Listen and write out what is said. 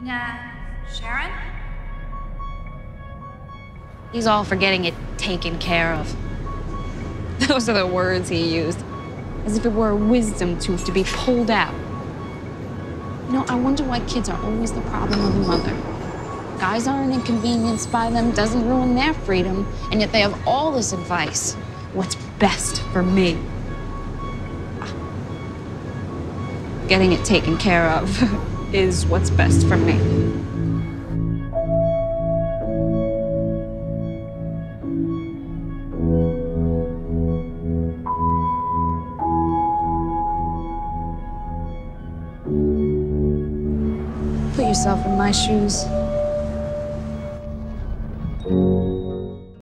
Nina Sharon? He's all for getting it taken care of. Those are the words he used. As if it were a wisdom tooth to be pulled out. You know, I wonder why kids are always the problem of a mother. Guys aren't inconvenienced by them, doesn't ruin their freedom, and yet they have all this advice. What's best for me? Ah. Getting it taken care of is what's best for me. Put yourself in my shoes.